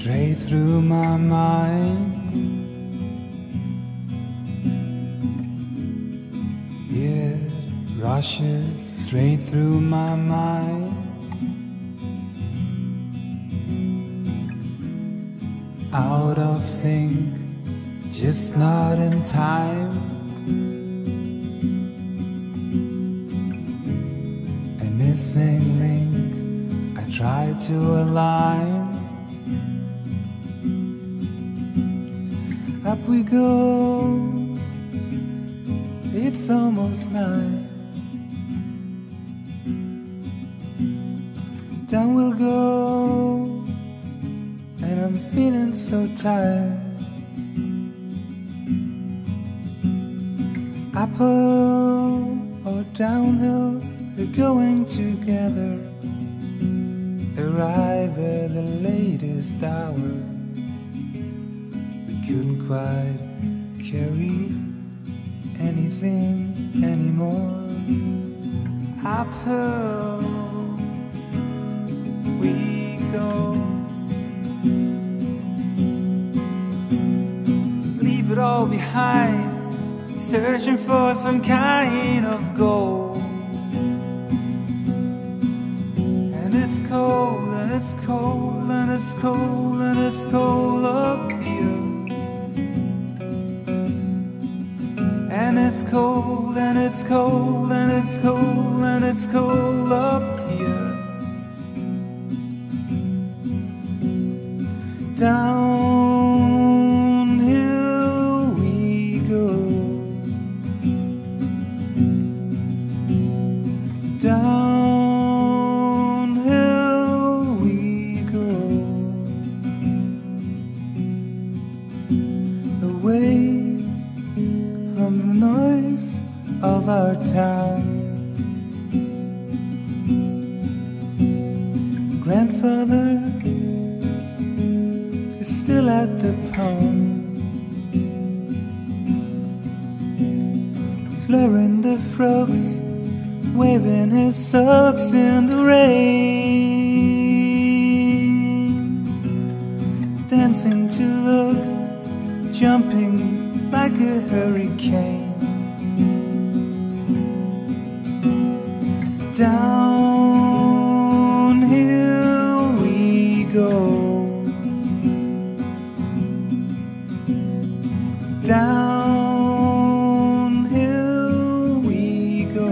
straight through my mind. It rushes straight through my mind. Out of sync, just not in time. A missing link, I try to align. Up we go, it's almost night. Down we'll go, and I'm feeling so tired. Uphill or downhill, we're going together. Arrive at the latest hour. Couldn't quite carry anything anymore. Uphill we go. Leave it all behind, searching for some kind of goal. And it's cold, and it's cold, and it's cold, and it's cold up And it's cold, and it's cold, and it's cold, and it's cold up here. Downhill we go. Downhill we go. Away town. Grandfather is still at the pond. Slurring the frogs, waving his socks in the rain. Dancing to look, jumping like a hurricane. Downhill we go. Downhill we go.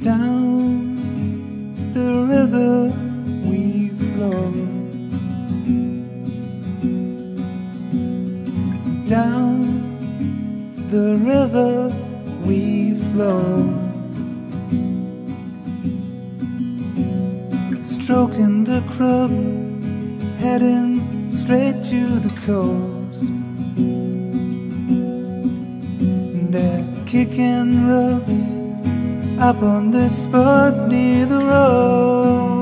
Down the river we flow. Down the river we flow. Stroking the crub, heading straight to the coast. They're kicking ropes up on the spot near the road.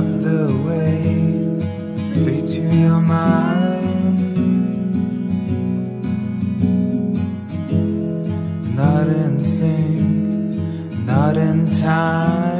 up the way straight to your mind. Not in sync, not in time.